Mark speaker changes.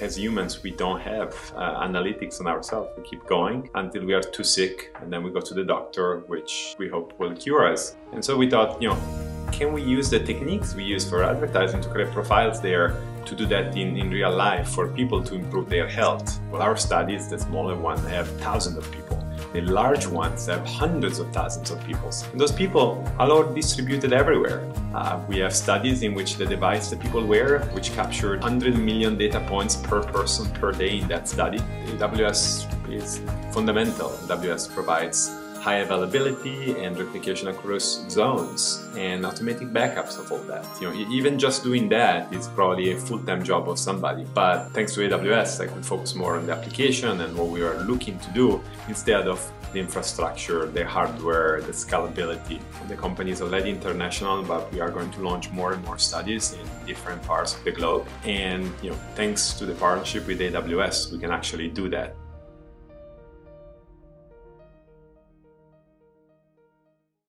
Speaker 1: as humans, we don't have uh, analytics on ourselves. We keep going until we are too sick, and then we go to the doctor, which we hope will cure us. And so we thought, you know, can we use the techniques we use for advertising to create profiles there to do that in, in real life for people to improve their health? Well, our studies, the smaller one, have thousands of people. The large ones have hundreds of thousands of people. And those people are all distributed everywhere. Uh, we have studies in which the device that people wear, which captured 100 million data points per person per day in that study. AWS is fundamental. AWS provides high availability and replication across zones and automatic backups of all that. You know, even just doing that is probably a full-time job of somebody. But thanks to AWS, I could focus more on the application and what we are looking to do instead of the infrastructure, the hardware, the scalability. The company is already international, but we are going to launch more and more studies in different parts of the globe. And you know, thanks to the partnership with AWS, we can actually do that